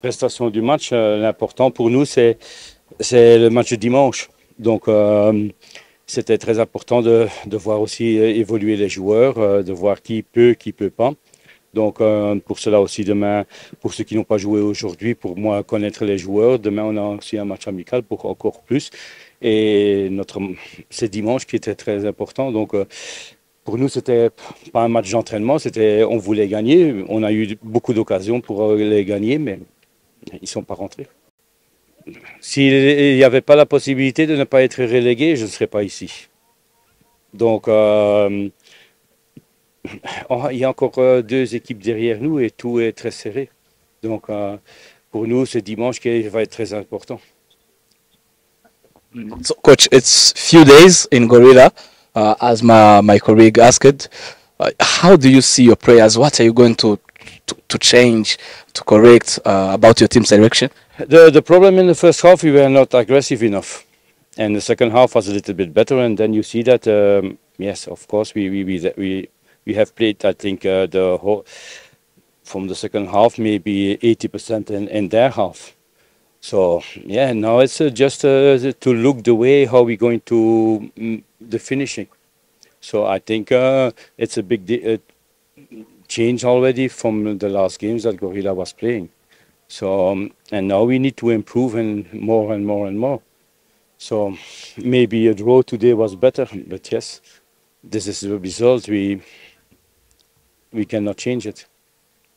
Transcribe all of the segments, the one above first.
Prestation du match, euh, l'important pour nous, c'est le match de dimanche. Donc, euh, c'était très important de, de, voir aussi euh, évoluer les joueurs, de voir qui peut, qui peut pas. Donc, pour cela aussi, demain, pour ceux qui n'ont pas joué aujourd'hui, pour moi, connaître les joueurs. Demain, on a aussi un match amical pour encore plus. Et notre, c'est dimanche qui était très important. Donc, pour nous, c'était pas un match d'entraînement, c'était on voulait gagner. On a eu beaucoup d'occasions pour les gagner, mais ils ne sont pas rentrés. S'il n'y avait pas la possibilité de ne pas être relégué, je ne serais pas ici. Donc, euh, il y a encore euh, deux équipes derrière nous et tout est très serré. Donc, euh, pour nous, c'est dimanche qui va être très important. So, coach, it's few days in Gorilla. uh, as my, my colleague asked, uh, how do you see your players? What are you going to, to, change, to correct uh, about your team's direction? The, the problem in the first half, we were not aggressive enough. And the second half was a little bit better. And then you see that, um, yes, of course, we, we, we, we, we have played, I think, uh, the whole, from the second half, maybe 80% in, in their half. So yeah, now it's uh, just uh, to look the way how we're going to mm, the finishing. So I think uh, it's a big uh, change already from the last games that Gorilla was playing. So um, and now we need to improve and more and more and more. So maybe a draw today was better, but yes, this is the result. We we cannot change it.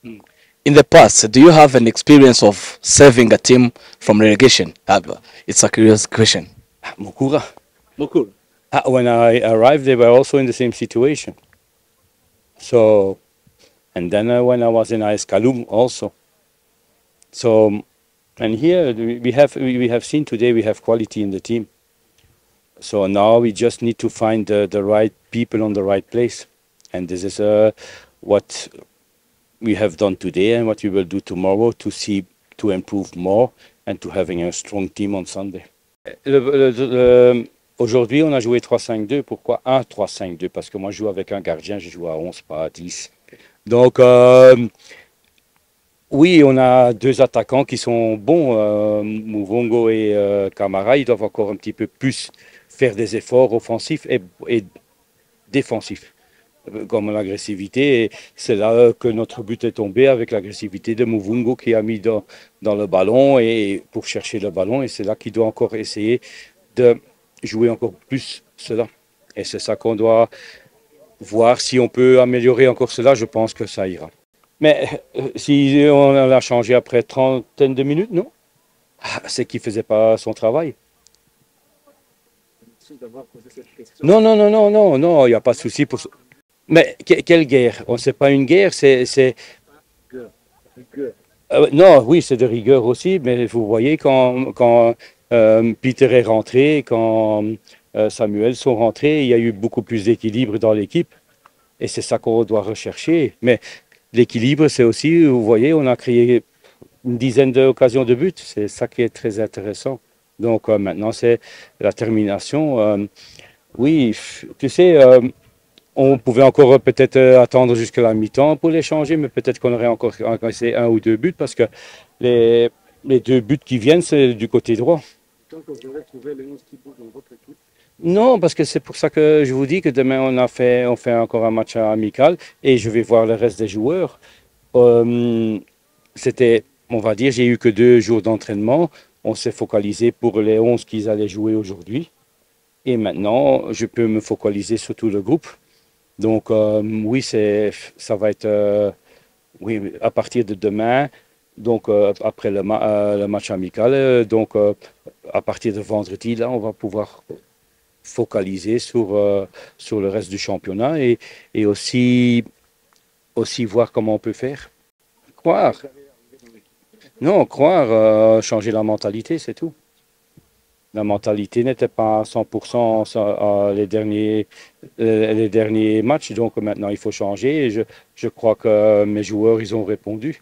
Mm in the past, do you have an experience of saving a team from relegation? Uh, it's a curious question. Mukura. Mukura. Uh, when I arrived, they were also in the same situation. So, and then uh, when I was in AS also. So, and here we have we have seen today we have quality in the team. So now we just need to find the, the right people on the right place, and this is uh, what we have done today and what we will do tomorrow to see to improve more and to having a strong team on Sunday. Aujourd'hui, on a joué 3-5-2. Pourquoi 1-3-5-2 Parce que moi, je joue avec un gardien, je joue à 11, pas à 10. Donc, euh, oui, on a deux attaquants qui sont bons. Euh, et euh, Kamara, ils doivent encore un petit peu plus faire des efforts offensifs et, défensifs comme l'agressivité. Et c'est là que notre but est tombé avec l'agressivité de Muvungo qui a mis dans, dans le ballon et pour chercher le ballon. Et c'est là qu'il doit encore essayer de jouer encore plus cela. Et c'est ça qu'on doit voir. Si on peut améliorer encore cela, je pense que ça ira. Mais euh, si on l'a changé après trentaine de minutes, non? Ah, C'est qu'il ne faisait pas son travail. Non, non, non, non, non, non, il n'y a pas de souci pour ça. Mais quelle guerre? On sait pas une guerre, c'est... Euh, non, oui, c'est de rigueur aussi, mais vous voyez quand, quand euh, Peter est rentré, quand Samuel sont rentrés, il y a eu beaucoup plus d'équilibre dans l'équipe. Et c'est ça qu'on doit rechercher. Mais l'équilibre, c'est aussi, vous voyez, on a créé une dizaine d'occasions de but. C'est ça qui est très intéressant. Donc maintenant, c'est la termination. oui, tu sais, on pouvait encore peut-être euh, attendre jusqu'à la mi-temps pour les changer, mais peut-être qu'on aurait encore essayé un ou deux buts parce que les, les deux buts qui viennent, c'est du côté droit. Non, parce que c'est pour ça que je vous dis que demain on a fait, on fait encore un match amical et je vais voir le reste des joueurs. Euh, c'était, on va dire, j'ai eu que deux jours d'entraînement. On s'est focalisé pour les 11 qu'ils allaient jouer aujourd'hui. Et maintenant, je peux me focaliser sur tout le groupe. Donc, euh, oui, ça va être euh, oui, à partir de demain, donc euh, après le, match amical. donc, à partir de vendredi, là, on va pouvoir focaliser sur, sur le reste du championnat et, et aussi, aussi voir comment on peut faire. Croire. Non, croire, changer la mentalité, c'est tout la mentalité n'était pas à 100% les, derniers, les derniers matchs. Donc maintenant, il faut changer. Je, je crois que mes joueurs, ils ont répondu.